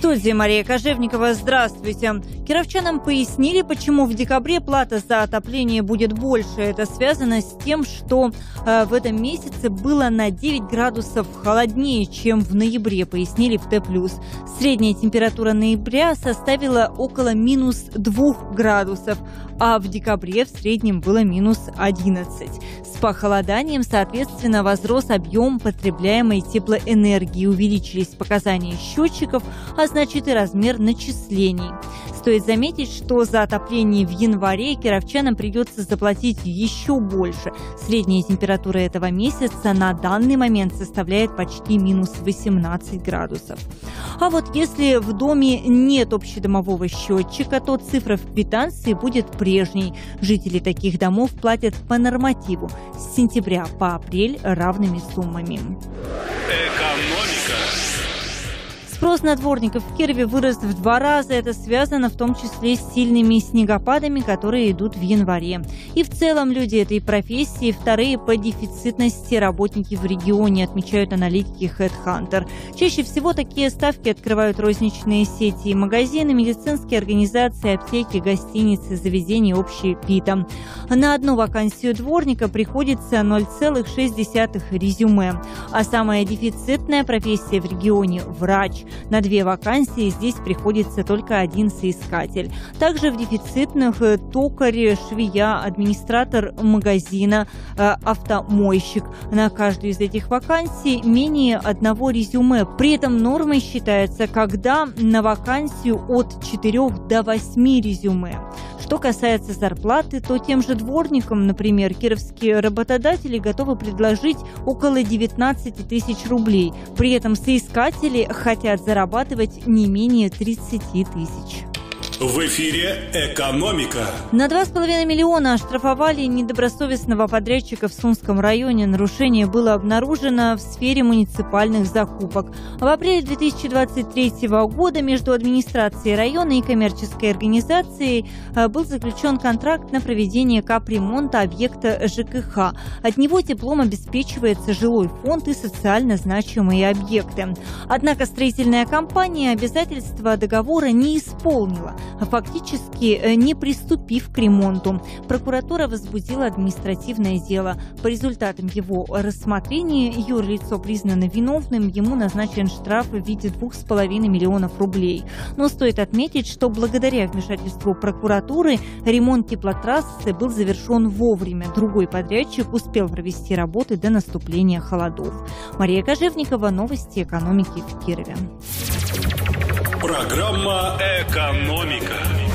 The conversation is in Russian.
студии Мария Кожевникова. Здравствуйте. Кировчанам пояснили, почему в декабре плата за отопление будет больше. Это связано с тем, что э, в этом месяце было на 9 градусов холоднее, чем в ноябре, пояснили в Т+. Средняя температура ноября составила около минус 2 градусов, а в декабре в среднем было минус 11. Похолоданием, соответственно, возрос объем потребляемой теплоэнергии, увеличились показания счетчиков, а значит и размер начислений. Стоит заметить, что за отопление в январе кировчанам придется заплатить еще больше. Средняя температура этого месяца на данный момент составляет почти минус 18 градусов. А вот если в доме нет общедомового счетчика, то цифра в квитанции будет прежней. Жители таких домов платят по нормативу с сентября по апрель равными суммами. Спрос на дворников в Кирове вырос в два раза. Это связано в том числе с сильными снегопадами, которые идут в январе. И в целом люди этой профессии вторые по дефицитности работники в регионе, отмечают аналитики HeadHunter. Чаще всего такие ставки открывают розничные сети и магазины, медицинские организации, аптеки, гостиницы, заведения общие пита. На одну вакансию дворника приходится 0,6 резюме. А самая дефицитная профессия в регионе – врач. На две вакансии здесь приходится только один соискатель. Также в дефицитных э, токарь, швея, администратор магазина, э, автомойщик. На каждую из этих вакансий менее одного резюме. При этом нормой считается, когда на вакансию от 4 до 8 резюме. Что касается зарплаты, то тем же дворникам, например, кировские работодатели готовы предложить около 19 тысяч рублей. При этом соискатели хотят зарабатывать не менее 30 тысяч. В эфире «Экономика». На 2,5 миллиона оштрафовали недобросовестного подрядчика в Сунском районе. Нарушение было обнаружено в сфере муниципальных закупок. В апреле 2023 года между администрацией района и коммерческой организацией э, был заключен контракт на проведение капремонта объекта ЖКХ. От него теплом обеспечивается жилой фонд и социально значимые объекты. Однако строительная компания обязательства договора не исполнила фактически э, не приступив к ремонту. Прокуратура возбудила административное дело. По результатам его рассмотрения юрлицо признано виновным, ему назначен штраф в виде 2,5 миллионов рублей. Но стоит отметить, что благодаря вмешательству прокуратуры ремонт теплотрассы был завершен вовремя. Другой подрядчик успел провести работы до наступления холодов. Мария Кожевникова, новости экономики в Кирове. Программа «Экономика».